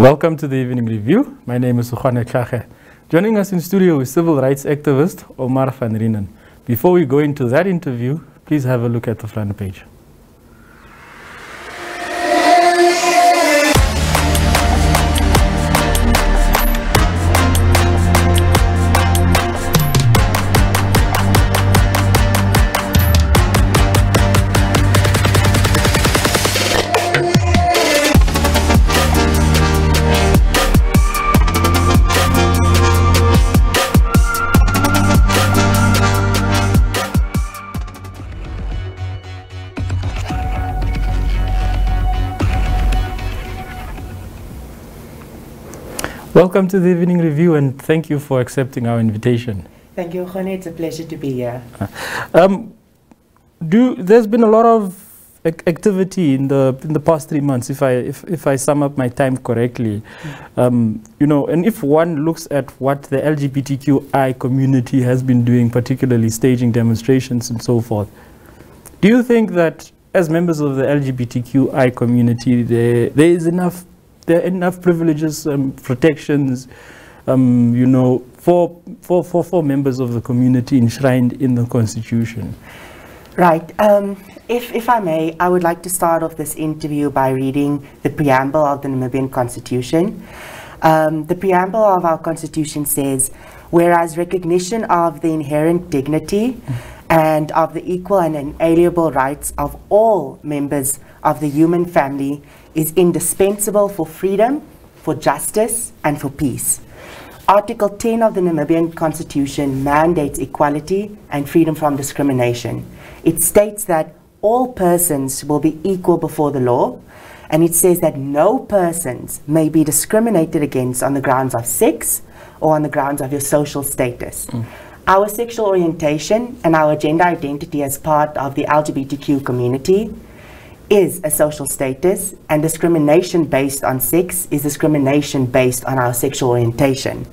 Welcome to the Evening Review. My name is Sukhane Klache. Joining us in studio is civil rights activist Omar van Reenen. Before we go into that interview, please have a look at the front page. Welcome to the Evening Review and thank you for accepting our invitation. Thank you, Khone. It's a pleasure to be here. Um, do, there's been a lot of activity in the in the past three months, if I if, if I sum up my time correctly, um, you know, and if one looks at what the LGBTQI community has been doing, particularly staging demonstrations and so forth, do you think that as members of the LGBTQI community, there there is enough there are enough privileges, um, protections, um, you know, for, for, for, for members of the community enshrined in the Constitution? Right. Um, if, if I may, I would like to start off this interview by reading the preamble of the Namibian Constitution. Um, the preamble of our Constitution says, whereas recognition of the inherent dignity and of the equal and inalienable rights of all members of the human family is indispensable for freedom, for justice, and for peace. Article 10 of the Namibian Constitution mandates equality and freedom from discrimination. It states that all persons will be equal before the law, and it says that no persons may be discriminated against on the grounds of sex or on the grounds of your social status. Mm. Our sexual orientation and our gender identity as part of the LGBTQ community is a social status, and discrimination based on sex is discrimination based on our sexual orientation.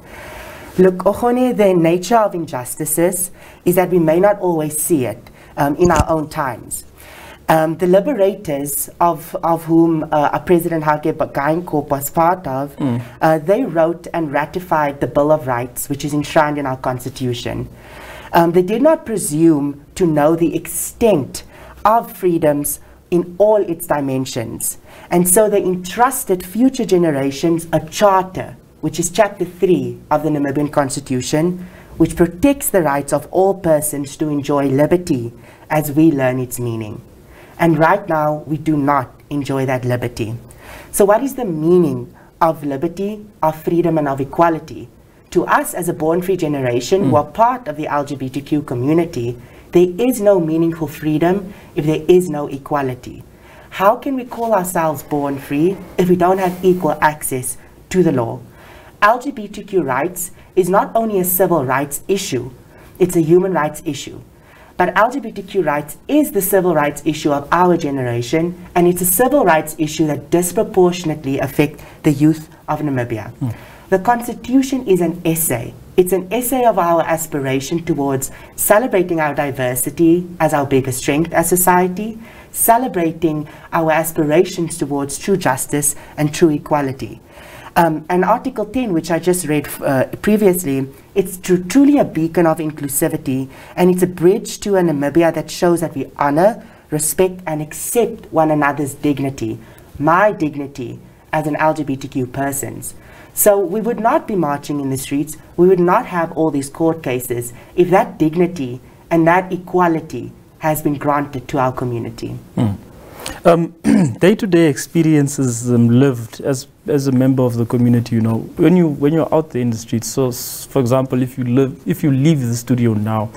Look, Ochone, the nature of injustices is that we may not always see it um, in our own times. Um, the liberators, of, of whom uh, President Hage Geingob was part of, mm. uh, they wrote and ratified the Bill of Rights, which is enshrined in our Constitution. Um, they did not presume to know the extent of freedoms in all its dimensions. And so they entrusted future generations a charter, which is chapter 3 of the Namibian Constitution, which protects the rights of all persons to enjoy liberty as we learn its meaning. And right now, we do not enjoy that liberty. So what is the meaning of liberty, of freedom, and of equality? To us as a born-free generation mm. who are part of the LGBTQ community, there is no meaningful freedom if there is no equality. How can we call ourselves born free if we don't have equal access to the law? LGBTQ rights is not only a civil rights issue, it's a human rights issue. But LGBTQ rights is the civil rights issue of our generation, and it's a civil rights issue that disproportionately affects the youth of Namibia. Mm. The Constitution is an essay it's an essay of our aspiration towards celebrating our diversity as our biggest strength as society, celebrating our aspirations towards true justice and true equality. Um, and Article 10, which I just read uh, previously, it's tr truly a beacon of inclusivity, and it's a bridge to a Namibia that shows that we honor, respect, and accept one another's dignity, my dignity as an LGBTQ person's. So we would not be marching in the streets, we would not have all these court cases if that dignity and that equality has been granted to our community. Mm. Um, day-to-day experiences um, lived as as a member of the community. You know, when you when you're out there in the streets. So, for example, if you live if you leave the studio now,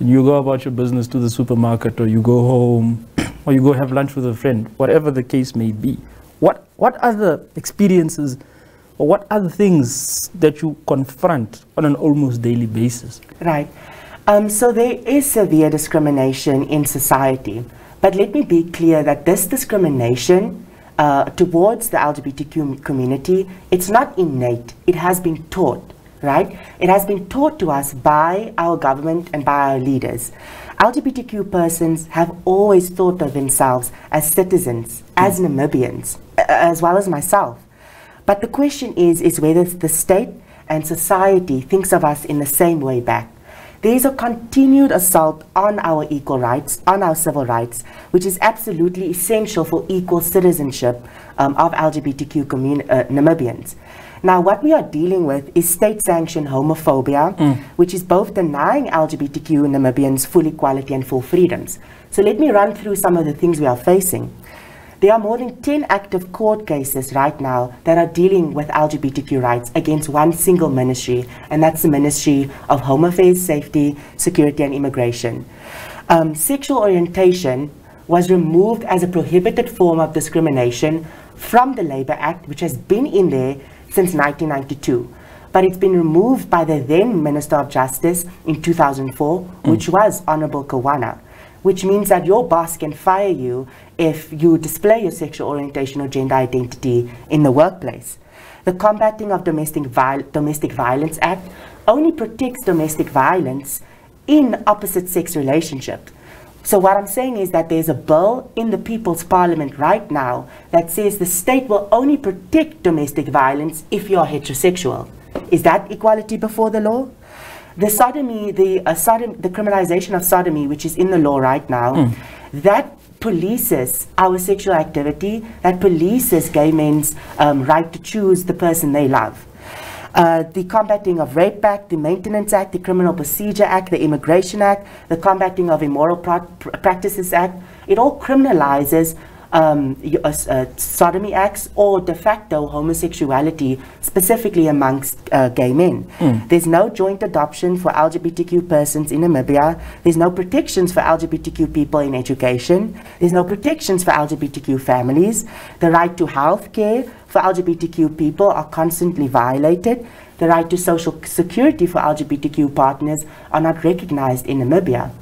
and you go about your business to the supermarket, or you go home, or you go have lunch with a friend, whatever the case may be, what what other experiences or what are the things that you confront on an almost daily basis? Right. Um, so there is severe discrimination in society. But let me be clear that this discrimination uh, towards the LGBTQ community, it's not innate. It has been taught, right? It has been taught to us by our government and by our leaders. LGBTQ persons have always thought of themselves as citizens, as Namibians, as well as myself. But the question is, is whether the state and society thinks of us in the same way back. There is a continued assault on our equal rights, on our civil rights, which is absolutely essential for equal citizenship um, of LGBTQ uh, Namibians. Now, what we are dealing with is state-sanctioned homophobia, mm. which is both denying LGBTQ Namibians full equality and full freedoms. So let me run through some of the things we are facing. There are more than 10 active court cases right now that are dealing with LGBTQ rights against one single ministry, and that's the Ministry of Home Affairs, Safety, Security and Immigration. Um, sexual orientation was removed as a prohibited form of discrimination from the Labour Act, which has been in there since 1992. But it's been removed by the then Minister of Justice in 2004, mm. which was Honorable Kawana which means that your boss can fire you if you display your sexual orientation or gender identity in the workplace. The Combating of Domestic, Viol Domestic Violence Act only protects domestic violence in opposite sex relationships. So what I'm saying is that there's a bill in the People's Parliament right now that says the state will only protect domestic violence if you're heterosexual. Is that equality before the law? the sodomy, the uh, sodom, the criminalization of sodomy, which is in the law right now, mm. that polices our sexual activity, that polices gay men's um, right to choose the person they love. Uh, the Combating of Rape Act, the Maintenance Act, the Criminal Procedure Act, the Immigration Act, the Combating of Immoral Practices Act, it all criminalizes um, uh, uh, sodomy acts or de facto homosexuality, specifically amongst uh, gay men. Mm. There's no joint adoption for LGBTQ persons in Namibia. There's no protections for LGBTQ people in education. There's no protections for LGBTQ families. The right to health care for LGBTQ people are constantly violated. The right to social security for LGBTQ partners are not recognized in Namibia.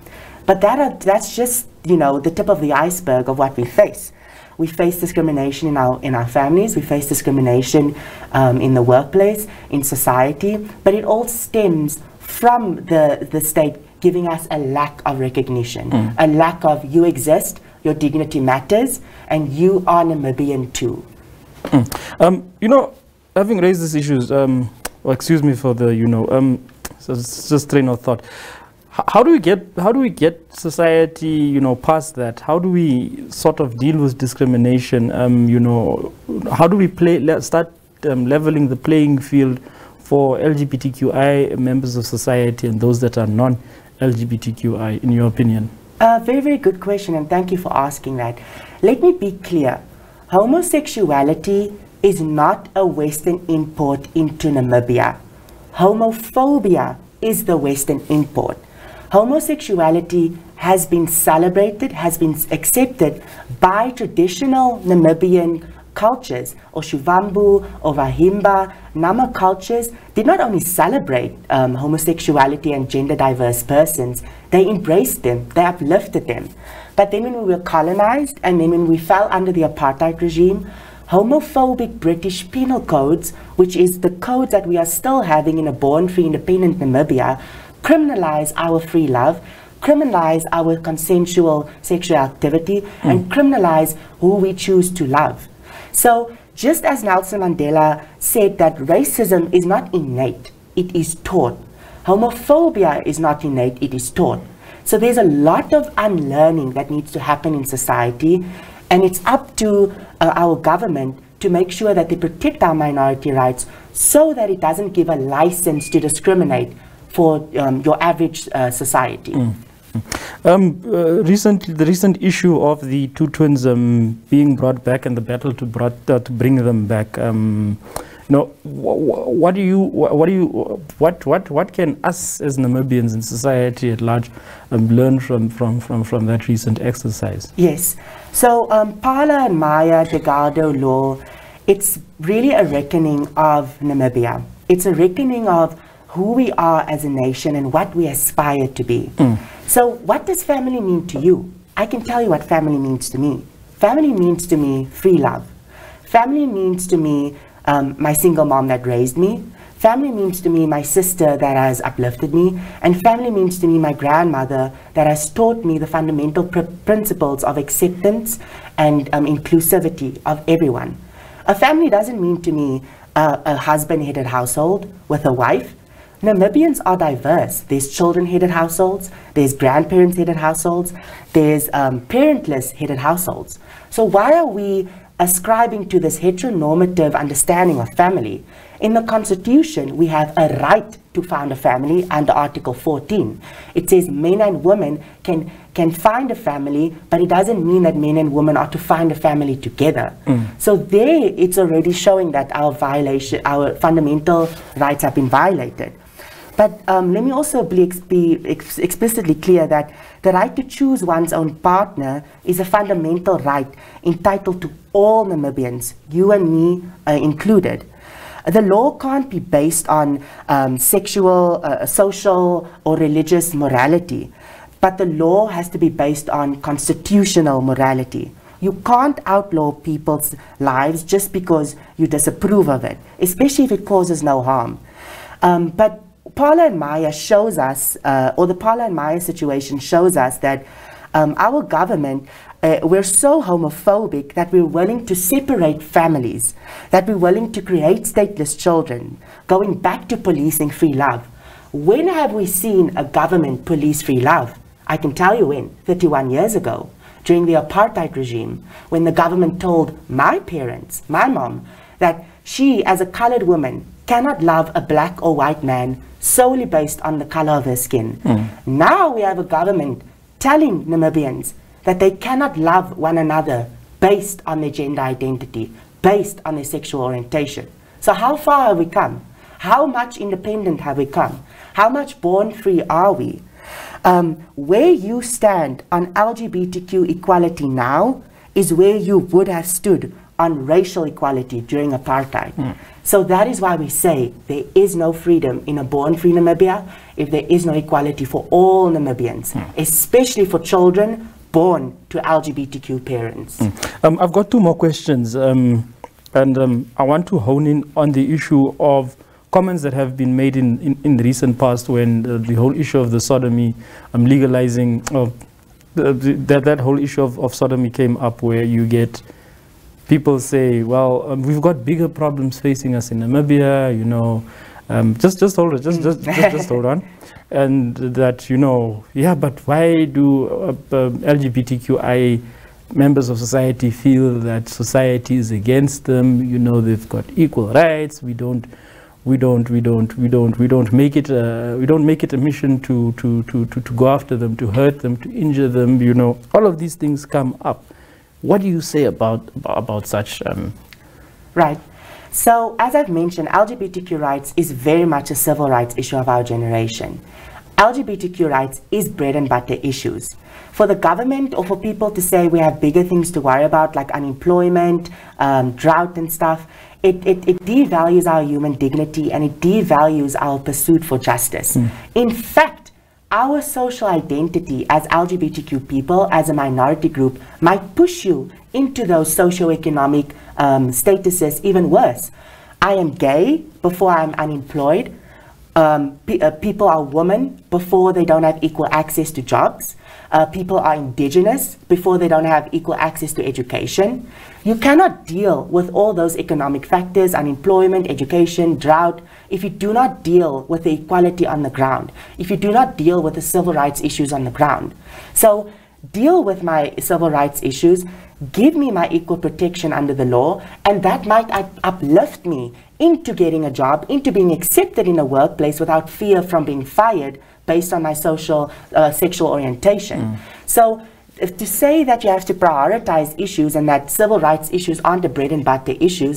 But that are, that's just, you know, the tip of the iceberg of what we face. We face discrimination in our, in our families, we face discrimination um, in the workplace, in society, but it all stems from the, the state giving us a lack of recognition, mm. a lack of you exist, your dignity matters, and you are Namibian too. Mm. Um, you know, having raised these issues, um, well, excuse me for the, you know, um, so it's just train of thought how do we get how do we get society you know past that? How do we sort of deal with discrimination? Um, you know how do we play start um, leveling the playing field for LGBTQI members of society and those that are non LGBTQI in your opinion? Uh, very very good question and thank you for asking that. Let me be clear. Homosexuality is not a western import into Namibia. Homophobia is the western import homosexuality has been celebrated, has been accepted by traditional Namibian cultures, Oshiwambo, Ovahimba, Nama cultures did not only celebrate um, homosexuality and gender diverse persons, they embraced them, they uplifted them. But then when we were colonized and then when we fell under the apartheid regime, homophobic British penal codes, which is the codes that we are still having in a born free independent Namibia, criminalize our free love, criminalize our consensual sexual activity, mm. and criminalize who we choose to love. So, just as Nelson Mandela said that racism is not innate, it is taught. Homophobia is not innate, it is taught. So there's a lot of unlearning that needs to happen in society, and it's up to uh, our government to make sure that they protect our minority rights so that it doesn't give a license to discriminate for um, your average uh, society. Mm. Um, uh, recently, the recent issue of the two twins um, being brought back and the battle to, brought, uh, to bring them back. Um, you know, wh what do you, wh what do you, what, what, what can us as Namibians in society at large um, learn from, from, from, from that recent exercise? Yes. So, um, Paula and Maya Delgado-Lühl, it's really a reckoning of Namibia. It's a reckoning of who we are as a nation and what we aspire to be. Mm. So, what does family mean to you? I can tell you what family means to me. Family means to me free love. Family means to me um, my single mom that raised me. Family means to me my sister that has uplifted me. And family means to me my grandmother that has taught me the fundamental pr principles of acceptance and um, inclusivity of everyone. A family doesn't mean to me uh, a husband headed household with a wife. Namibians are diverse. There's children headed households, there's grandparents headed households, there's um, parentless headed households. So, why are we ascribing to this heteronormative understanding of family? In the Constitution, we have a right to found a family under Article 14. It says men and women can, can find a family, but it doesn't mean that men and women are to find a family together. Mm. So there, it's already showing that our violation, our fundamental rights have been violated. But um, let me also be, be ex explicitly clear that the right to choose one's own partner is a fundamental right entitled to all Namibians, you and me uh, included. The law can't be based on um, sexual, uh, social, or religious morality, but the law has to be based on constitutional morality. You can't outlaw people's lives just because you disapprove of it, especially if it causes no harm. Um, but Paula and Maya shows us, uh, or the Paula and Maya situation shows us that um, our government, uh, we're so homophobic that we're willing to separate families, that we're willing to create stateless children, going back to policing free love. When have we seen a government police free love? I can tell you when, 31 years ago, during the apartheid regime, when the government told my parents, my mom, that she, as a colored woman, cannot love a black or white man solely based on the color of her skin. Mm. Now we have a government telling Namibians that they cannot love one another based on their gender identity, based on their sexual orientation. So how far have we come? How much independent have we come? How much born free are we? Um, where you stand on LGBTQ equality now is where you would have stood on racial equality during apartheid. Mm. So that is why we say there is no freedom in a born free Namibia if there is no equality for all Namibians, mm. especially for children born to LGBTQ parents. Mm. Um, I've got two more questions, um, and um, I want to hone in on the issue of comments that have been made in, in, in the recent past when uh, the whole issue of the sodomy, um, legalizing, uh, the, the, that, that whole issue of, of sodomy came up where you get people say, well, um, we've got bigger problems facing us in Namibia, you know, um, just, just hold on, just, just, just, just hold on. And that, you know, yeah, but why do uh, uh, LGBTQI members of society feel that society is against them? You know, they've got equal rights. We don't, we don't, we don't, we don't, we don't make it, a, we don't make it a mission to, to, to, to, to go after them, to hurt them, to injure them. You know, all of these things come up. What do you say about, about such? Um, right. So, as I've mentioned, LGBTQ rights is very much a civil rights issue of our generation. LGBTQ rights is bread and butter issues. For the government or for people to say we have bigger things to worry about, like unemployment, um, drought, and stuff, it, it, it, devalues our human dignity and it devalues our pursuit for justice. Mm. In fact, our social identity as LGBTQ people, as a minority group, might push you into those socioeconomic um, statuses even worse. I am gay before I'm unemployed. Um, pe uh, people are women before they don't have equal access to jobs. Uh, people are indigenous before they don't have equal access to education. You cannot deal with all those economic factors, unemployment, education, drought, if you do not deal with the equality on the ground, if you do not deal with the civil rights issues on the ground. So deal with my civil rights issues, give me my equal protection under the law, and that might uplift me into getting a job, into being accepted in a workplace without fear from being fired based on my social, uh, sexual orientation. Mm. So if to say that you have to prioritize issues and that civil rights issues aren't the bread and butter issues,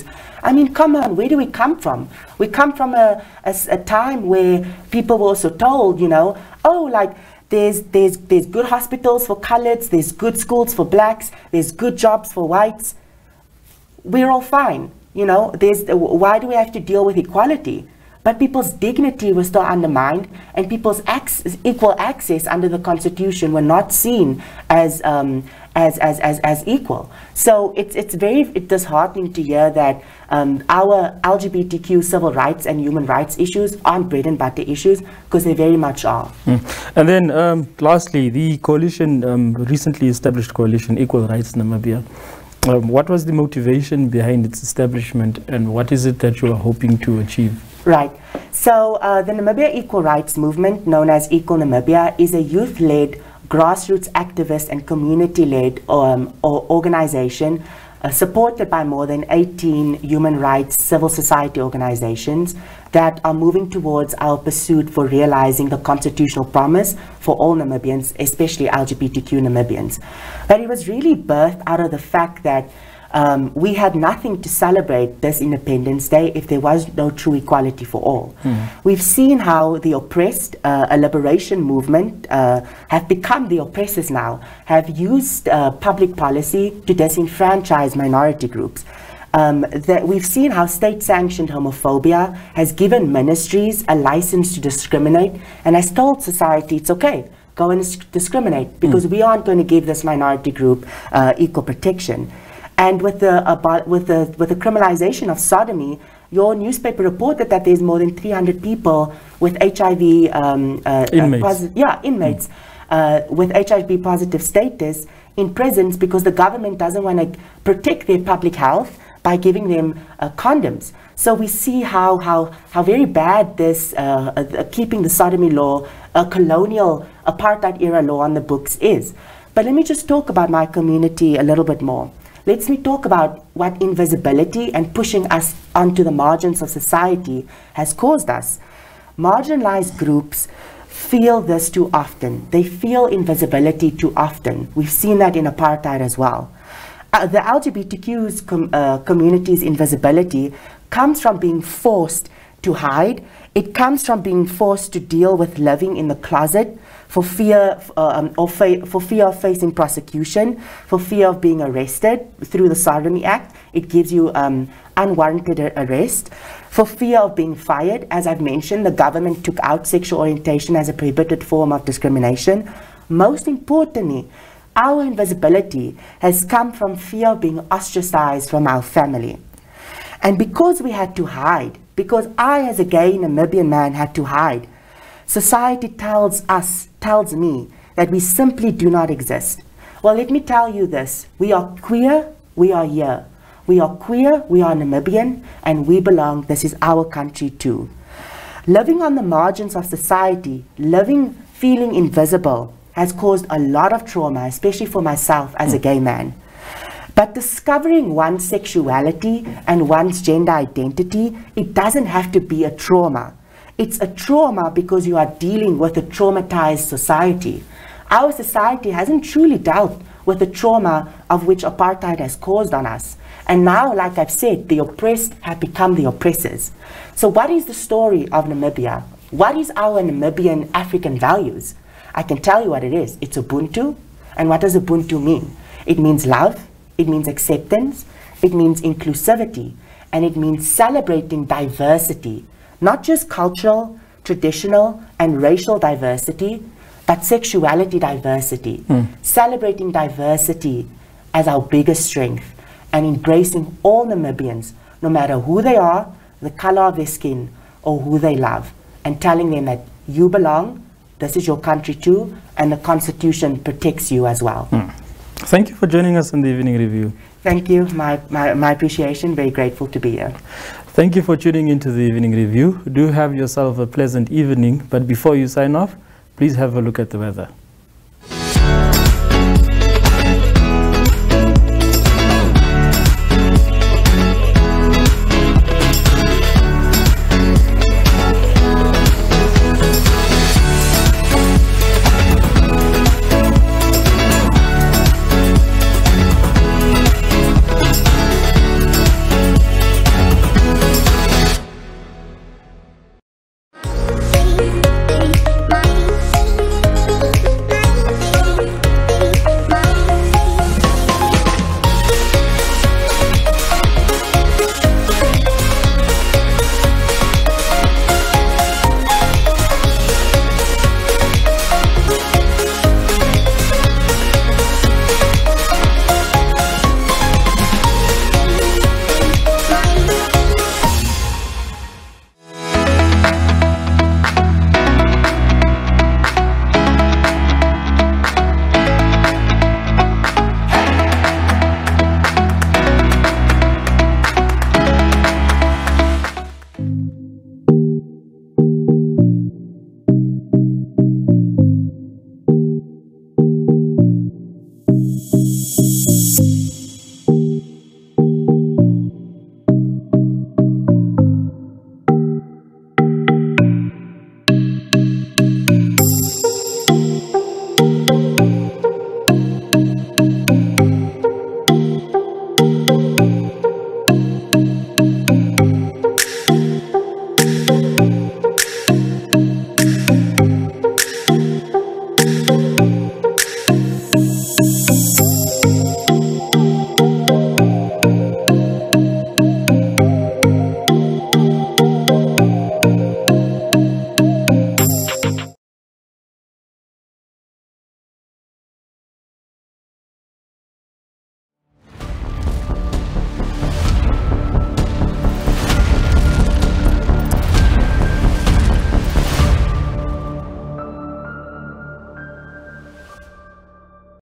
I mean, come on, where do we come from? We come from a, a, a time where people were also told, you know, oh, like, there's, there's, there's good hospitals for coloreds, there's good schools for blacks, there's good jobs for whites. We're all fine, you know. There's, why do we have to deal with equality? But people's dignity was still undermined, and people's access, equal access under the Constitution were not seen as, um, as, as, as, as equal. So it's, it's very disheartening to hear that um, our LGBTQ civil rights and human rights issues aren't bread and butter issues, because they very much are. Mm. And then um, lastly, the coalition, um, recently established coalition, Equal Rights Namibia, Um, what was the motivation behind its establishment and what is it that you are hoping to achieve? Right. So uh, the Namibia Equal Rights Movement, known as Equal Namibia, is a youth-led, grassroots activist and community-led um, organization uh, supported by more than 18 human rights civil society organizations that are moving towards our pursuit for realizing the constitutional promise for all Namibians, especially LGBTQ Namibians. But it was really birthed out of the fact that um, we had nothing to celebrate this Independence Day if there was no true equality for all. Mm. We've seen how the oppressed, uh, a liberation movement, uh, have become the oppressors now, have used uh, public policy to disenfranchise minority groups. Um, that we've seen how state-sanctioned homophobia has given ministries a license to discriminate and has told society it's okay, go and discriminate because mm. we aren't going to give this minority group uh, equal protection. And with the, about, with, the, with the criminalization of sodomy, your newspaper reported that there's more than 300 people with HIV um, uh, uh inmates. Uh, yeah, inmates mm. with HIV positive status in prisons because the government doesn't want to protect their public health by giving them uh, condoms. So we see how, how, how very bad this uh, uh, keeping the sodomy law, a colonial apartheid era law on the books is. But let me just talk about my community a little bit more. Let's me talk about what invisibility and pushing us onto the margins of society has caused us. Marginalized groups feel this too often. They feel invisibility too often. We've seen that in apartheid as well. Uh, the LGBTQ's com uh, community's invisibility comes from being forced to hide. It comes from being forced to deal with living in the closet, for fear, um, of for fear of facing prosecution, for fear of being arrested through the Sodomy Act. It gives you um, unwarranted arrest. For fear of being fired, as I've mentioned, the government took out sexual orientation as a prohibited form of discrimination. Most importantly, our invisibility has come from fear of being ostracized from our family. And because we had to hide, because I as a gay Namibian man had to hide, Society tells us, tells me, that we simply do not exist. Well, let me tell you this. We are queer, we are here. We are queer, we are Namibian, and we belong, this is our country too. Living on the margins of society, living feeling invisible, has caused a lot of trauma, especially for myself as a gay man. But discovering one's sexuality and one's gender identity, it doesn't have to be a trauma. It's a trauma because you are dealing with a traumatized society. Our society hasn't truly dealt with the trauma of which apartheid has caused on us. And now, like I've said, the oppressed have become the oppressors. So what is the story of Namibia? What is our Namibian African values? I can tell you what it is. It's Ubuntu. And what does Ubuntu mean? It means love, it means acceptance, it means inclusivity, and it means celebrating diversity not just cultural, traditional, and racial diversity, but sexuality diversity, mm. celebrating diversity as our biggest strength, and embracing all Namibians, no matter who they are, the color of their skin, or who they love, and telling them that you belong, this is your country too, and the Constitution protects you as well. Mm. Thank you for joining us in the Evening Review. Thank you. My, my, my appreciation. Very grateful to be here. Thank you for tuning into the evening review. Do have yourself a pleasant evening, but before you sign off, please have a look at the weather.